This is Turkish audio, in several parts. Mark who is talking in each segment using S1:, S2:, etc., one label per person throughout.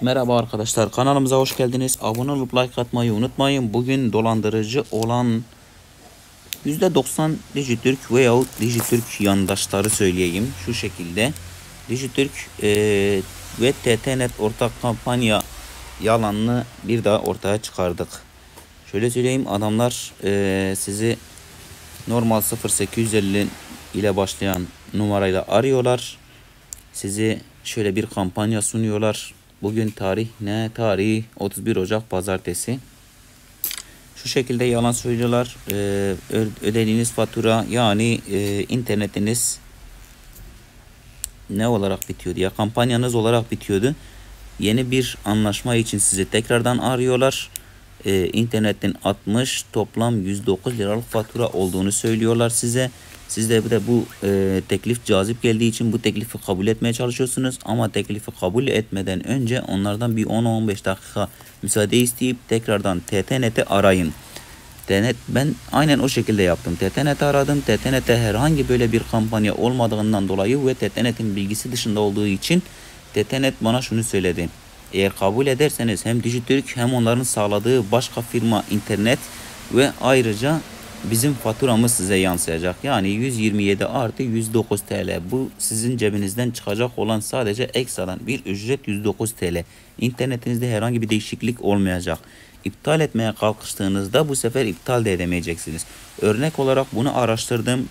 S1: Merhaba arkadaşlar kanalımıza hoş geldiniz. Abone olup like atmayı unutmayın. Bugün dolandırıcı olan %90 Dijitürk veyahut Dijitürk yandaşları söyleyeyim. Şu şekilde Dijitürk e, ve TTNet ortak kampanya yalanını bir daha ortaya çıkardık. Şöyle söyleyeyim adamlar e, sizi normal 0850 ile başlayan numarayla arıyorlar. Sizi şöyle bir kampanya sunuyorlar. Bugün tarih ne? Tarih 31 Ocak Pazartesi. Şu şekilde yalan söylüyorlar. Ee, ödediğiniz fatura yani e, internetiniz ne olarak bitiyordu ya kampanyanız olarak bitiyordu. Yeni bir anlaşma için sizi tekrardan arıyorlar. Ee, internetin 60 toplam 109 liralık fatura olduğunu söylüyorlar size. Siz de bir de bu e, teklif cazip geldiği için bu teklifi kabul etmeye çalışıyorsunuz. Ama teklifi kabul etmeden önce onlardan bir 10-15 dakika müsaade isteyip tekrardan TTNet'i arayın. TTNet ben aynen o şekilde yaptım. TTNet'i aradım. TTNet'te herhangi böyle bir kampanya olmadığından dolayı ve TTNet'in bilgisi dışında olduğu için TTNet bana şunu söyledi. Eğer kabul ederseniz hem Dijitürk hem onların sağladığı başka firma internet ve ayrıca bizim faturamız size yansıyacak. Yani 127 artı 109 TL. Bu sizin cebinizden çıkacak olan sadece ekstradan bir ücret 109 TL. İnternetinizde herhangi bir değişiklik olmayacak. İptal etmeye kalkıştığınızda bu sefer iptal de edemeyeceksiniz. Örnek olarak bunu araştırdım.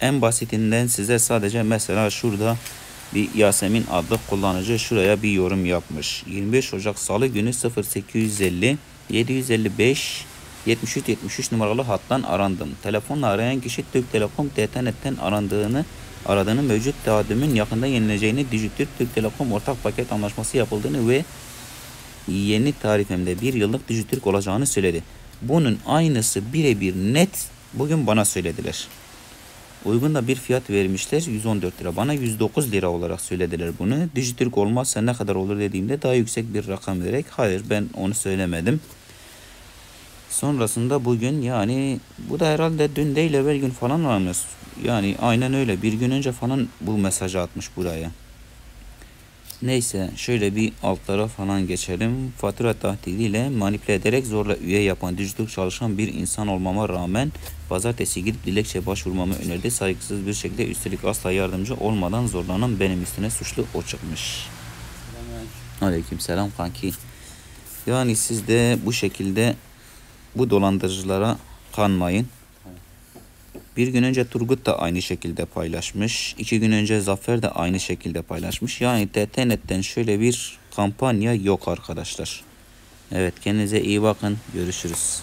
S1: En basitinden size sadece mesela şurada bir Yasemin adlı kullanıcı şuraya bir yorum yapmış. 25 Ocak Salı günü 0850 755 7373 numaralı hattan arandım. Telefonla arayan kişi Türk Telekom TTNet'ten arandığını aradığını mevcut taahhüdümün yakında yenileceğini Dijitürk Türk Telekom ortak paket anlaşması yapıldığını ve yeni tarifemde bir yıllık Dijitürk olacağını söyledi. Bunun aynısı birebir net bugün bana söylediler. Uygun da bir fiyat vermişler 114 lira. Bana 109 lira olarak söylediler bunu. Dijitürk olmazsa ne kadar olur dediğimde daha yüksek bir rakam vererek hayır ben onu söylemedim. Sonrasında bugün yani bu da herhalde dün değil evvel gün falan varmış. Yani aynen öyle bir gün önce falan bu mesajı atmış buraya. Neyse şöyle bir altlara falan geçelim. Fatura tahdidiyle manipüle ederek zorla üye yapan dijital çalışan bir insan olmama rağmen pazartesi gidip dilekçe başvurmamı önerdi. Saygısız bir şekilde üstelik asla yardımcı olmadan zorlanan benim üstüne suçlu o çıkmış. Aleyküm selam kanki. Yani siz de bu şekilde bu dolandırıcılara kanmayın. Bir gün önce Turgut da aynı şekilde paylaşmış. İki gün önce Zafer de aynı şekilde paylaşmış. Yani TTNet'ten şöyle bir kampanya yok arkadaşlar. Evet kendinize iyi bakın. Görüşürüz.